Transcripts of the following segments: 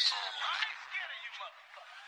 Peace, scared of you, motherfucker.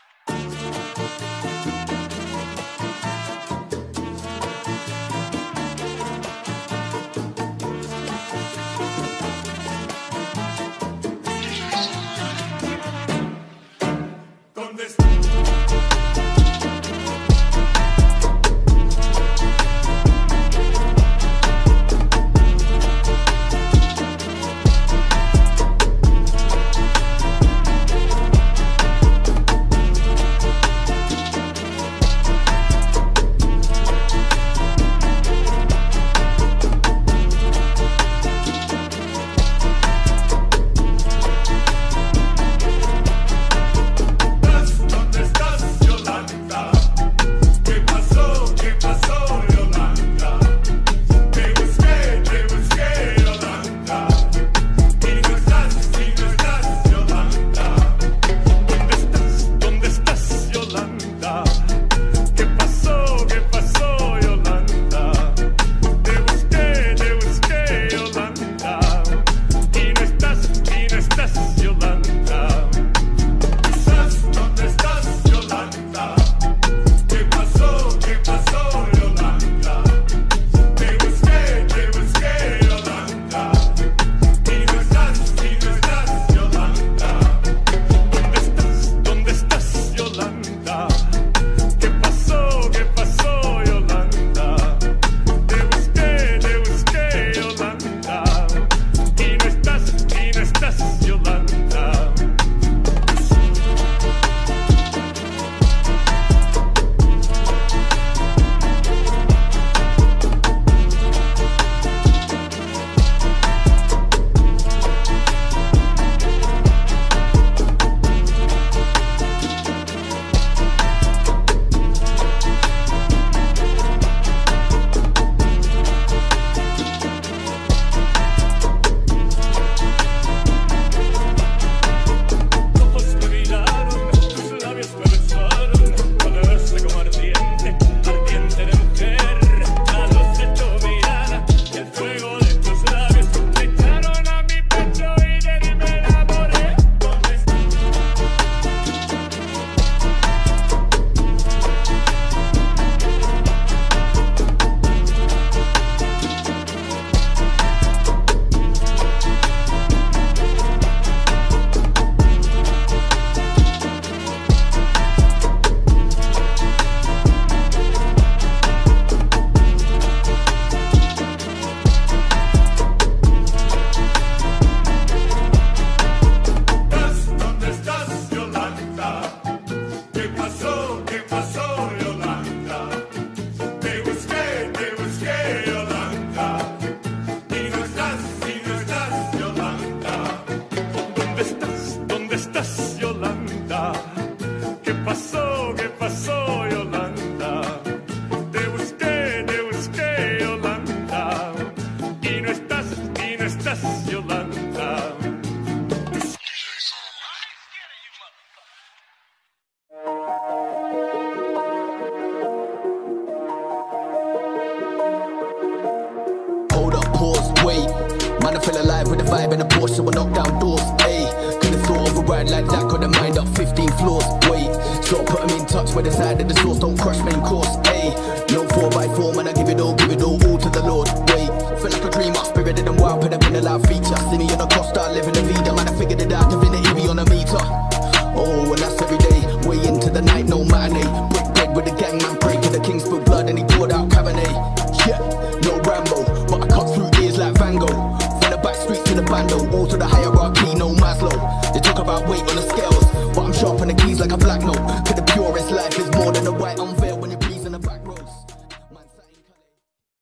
pasó? ¿Qué pasó, Yolanda? Te busqué, te busqué, Yolanda. Y no estás, y no estás, Yolanda. Hold up, pause, wait. Man, I feel alive with the vibe and the Porsche, so I knock down doors, Hey ride like that, got the mind up 15 floors. Wait, sure, put them in touch with the side of the source, don't crush main course. Ayy, no 4x4, man, I give it all, give it all, all to the Lord. Wait, feel like a dream, I'm spirited and wild, put up in a live feature. See me on a costa, living a vida, man, I figured it out, divinity be on a meter. Oh, and that's every day, way into the night, no matinee. Break bread with the gang, man, break the king's spilled blood and he poured out Cabernet. Yeah, no Rambo, but I cut through ears like Van Gogh. From the back streets to the bando, all to the high about weight on the scales. But I'm sharp on the keys like a black note.